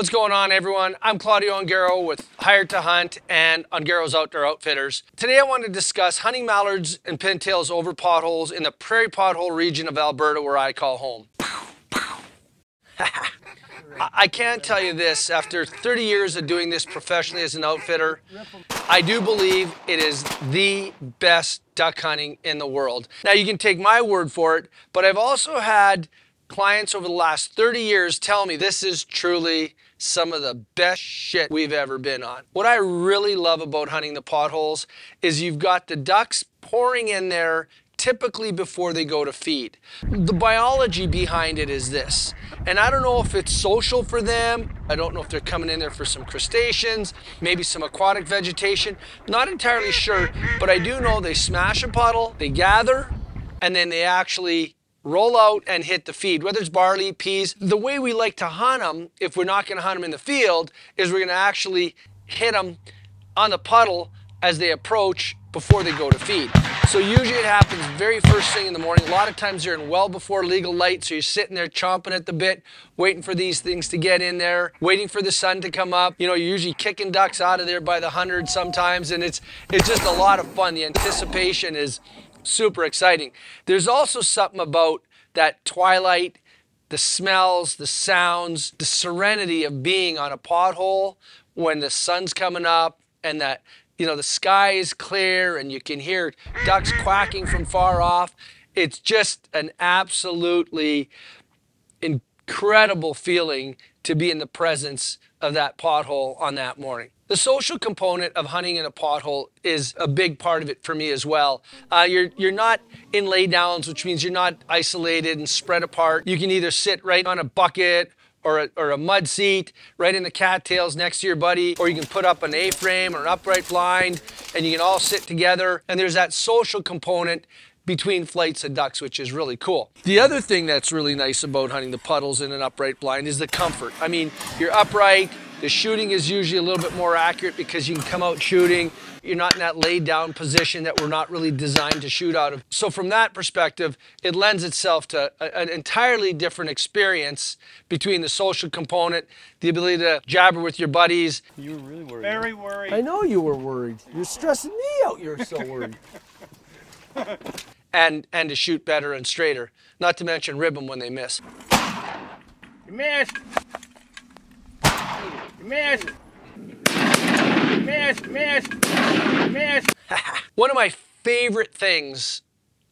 What's going on, everyone? I'm Claudio Ongaro with Hired to Hunt and Ongaro's Outdoor Outfitters. Today, I want to discuss hunting mallards and pintails over potholes in the prairie pothole region of Alberta, where I call home. I can't tell you this, after 30 years of doing this professionally as an outfitter, I do believe it is the best duck hunting in the world. Now, you can take my word for it, but I've also had clients over the last 30 years tell me this is truly some of the best shit we've ever been on. What I really love about hunting the potholes is you've got the ducks pouring in there typically before they go to feed. The biology behind it is this, and I don't know if it's social for them, I don't know if they're coming in there for some crustaceans, maybe some aquatic vegetation, not entirely sure, but I do know they smash a puddle, they gather, and then they actually roll out and hit the feed, whether it's barley, peas. The way we like to hunt them, if we're not going to hunt them in the field, is we're going to actually hit them on the puddle as they approach before they go to feed. So usually it happens very first thing in the morning. A lot of times they're in well before legal light, so you're sitting there chomping at the bit, waiting for these things to get in there, waiting for the sun to come up. You know, you're usually kicking ducks out of there by the hundred sometimes, and it's it's just a lot of fun. The anticipation is super exciting. There's also something about that twilight, the smells, the sounds, the serenity of being on a pothole when the sun's coming up and that you know the sky is clear and you can hear ducks quacking from far off. It's just an absolutely incredible feeling to be in the presence of that pothole on that morning. The social component of hunting in a pothole is a big part of it for me as well. Uh, you're, you're not in laydowns, which means you're not isolated and spread apart. You can either sit right on a bucket or a, or a, mud seat right in the cattails next to your buddy, or you can put up an A-frame or an upright blind and you can all sit together. And there's that social component between flights of ducks, which is really cool. The other thing that's really nice about hunting the puddles in an upright blind is the comfort. I mean, you're upright, the shooting is usually a little bit more accurate because you can come out shooting. You're not in that laid down position that we're not really designed to shoot out of. So from that perspective, it lends itself to a, an entirely different experience between the social component, the ability to jabber with your buddies. You were really worried. Very worried. I know you were worried. You're stressing me out. You're so worried. and and to shoot better and straighter. Not to mention rib them when they miss. You missed. Miss. Miss, miss, miss. One of my favorite things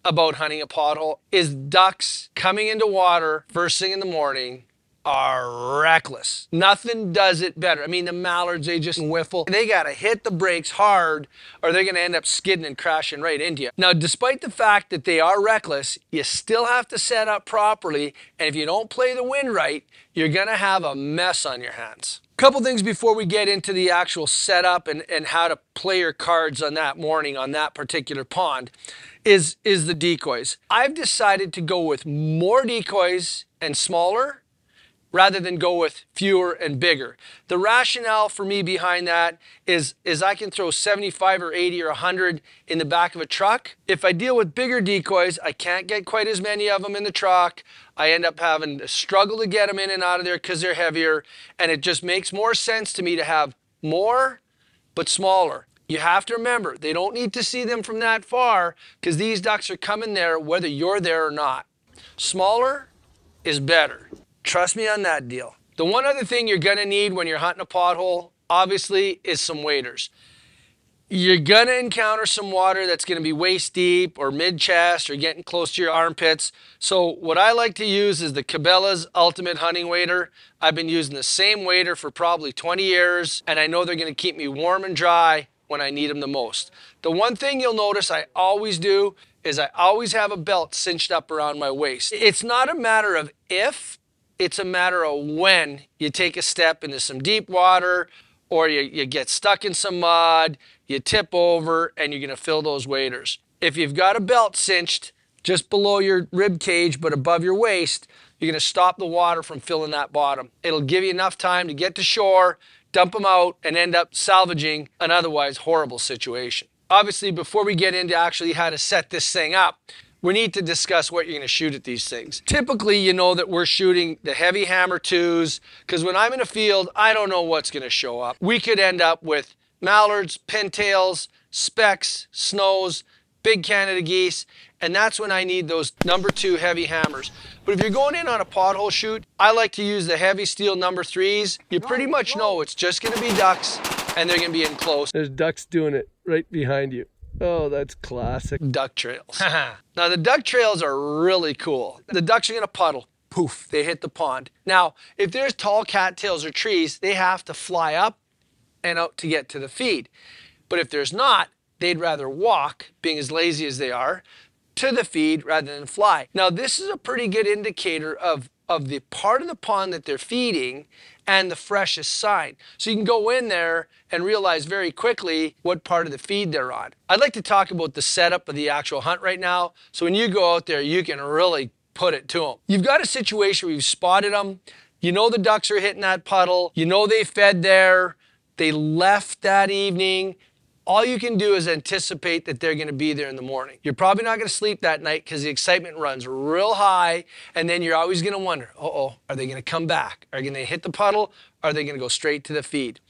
about hunting a pothole is ducks coming into water first thing in the morning are reckless. Nothing does it better. I mean, the mallards, they just whiffle. They got to hit the brakes hard or they're going to end up skidding and crashing right into you. Now, despite the fact that they are reckless, you still have to set up properly. And if you don't play the wind right, you're going to have a mess on your hands. Couple things before we get into the actual setup and, and how to play your cards on that morning on that particular pond is, is the decoys. I've decided to go with more decoys and smaller rather than go with fewer and bigger. The rationale for me behind that is, is I can throw 75 or 80 or 100 in the back of a truck. If I deal with bigger decoys, I can't get quite as many of them in the truck. I end up having to struggle to get them in and out of there because they're heavier. And it just makes more sense to me to have more, but smaller. You have to remember, they don't need to see them from that far because these ducks are coming there whether you're there or not. Smaller is better. Trust me on that deal. The one other thing you're gonna need when you're hunting a pothole, obviously, is some waders. You're gonna encounter some water that's gonna be waist deep or mid chest or getting close to your armpits. So what I like to use is the Cabela's Ultimate Hunting Wader. I've been using the same wader for probably 20 years, and I know they're gonna keep me warm and dry when I need them the most. The one thing you'll notice I always do is I always have a belt cinched up around my waist. It's not a matter of if, it's a matter of when you take a step into some deep water or you, you get stuck in some mud, you tip over, and you're going to fill those waders. If you've got a belt cinched just below your rib cage but above your waist, you're going to stop the water from filling that bottom. It'll give you enough time to get to shore, dump them out, and end up salvaging an otherwise horrible situation. Obviously, before we get into actually how to set this thing up, we need to discuss what you're going to shoot at these things. Typically, you know that we're shooting the Hevi-Hammer twos because when I'm in a field, I don't know what's going to show up. We could end up with mallards, pintails, specks, snows, big Canada geese, and that's when I need those number two Hevi-Hammers. But if you're going in on a pothole shoot, I like to use the Hevi-Steel number threes. You pretty much know it's just going to be ducks and they're going to be in close. There's ducks doing it right behind you. Oh, that's classic. Duck trails. now the duck trails are really cool. The ducks are going to puddle. Poof, they hit the pond. Now, if there's tall cattails or trees, they have to fly up and out to get to the feed. But if there's not, they'd rather walk, being as lazy as they are, to the feed rather than fly. Now, this is a pretty good indicator of, of the part of the pond that they're feeding and the freshest sign. So you can go in there and realize very quickly what part of the feed they're on. I'd like to talk about the setup of the actual hunt right now. So when you go out there, you can really put it to them. You've got a situation where you've spotted them. You know the ducks are hitting that puddle. You know they fed there. They left that evening all you can do is anticipate that they're going to be there in the morning. You're probably not going to sleep that night because the excitement runs real high, and then you're always going to wonder, oh, are they going to come back? Are they going to hit the puddle? Are they going to go straight to the feed?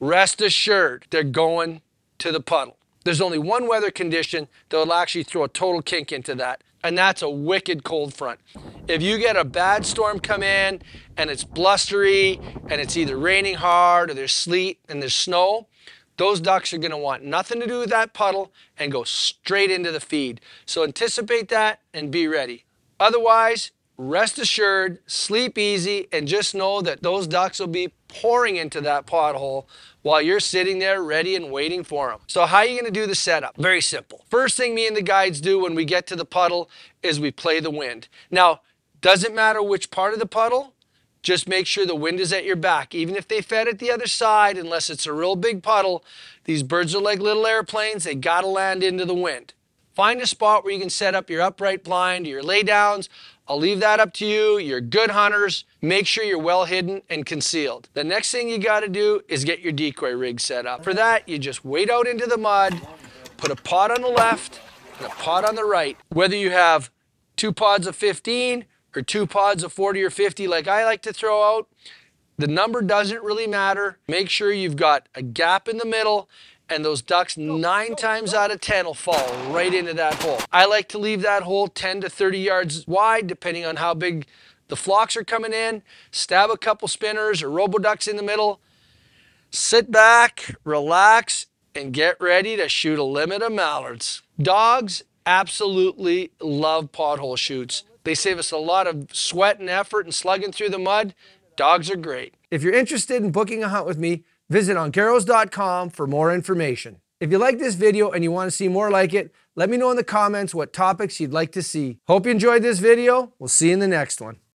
Rest assured, they're going to the puddle. There's only one weather condition that will actually throw a total kink into that, and that's a wicked cold front. If you get a bad storm come in and it's blustery and it's either raining hard or there's sleet and there's snow, those ducks are going to want nothing to do with that puddle and go straight into the feed. So anticipate that and be ready. Otherwise, rest assured, sleep easy, and just know that those ducks will be pouring into that pothole while you're sitting there ready and waiting for them. So how are you going to do the setup? Very simple. First thing me and the guides do when we get to the puddle is we play the wind. Now, doesn't matter which part of the puddle, just make sure the wind is at your back. Even if they fed at the other side, unless it's a real big puddle, these birds are like little airplanes. They got to land into the wind. Find a spot where you can set up your upright blind, your laydowns. I'll leave that up to you. You're good hunters. Make sure you're well hidden and concealed. The next thing you got to do is get your decoy rig set up. For that, you just wade out into the mud, put a pod on the left and a pod on the right. Whether you have two pods of 15 or two pods of 40 or 50 like I like to throw out, the number doesn't really matter. Make sure you've got a gap in the middle and those ducks nine times out of 10 will fall right into that hole. I like to leave that hole 10 to 30 yards wide depending on how big the flocks are coming in. Stab a couple spinners or roboducks in the middle. Sit back, relax, and get ready to shoot a limit of mallards. Dogs absolutely love pothole shoots. They save us a lot of sweat and effort and slugging through the mud. Dogs are great. If you're interested in booking a hunt with me, visit ongaros.com for more information. If you like this video and you want to see more like it, let me know in the comments what topics you'd like to see. Hope you enjoyed this video. We'll see you in the next one.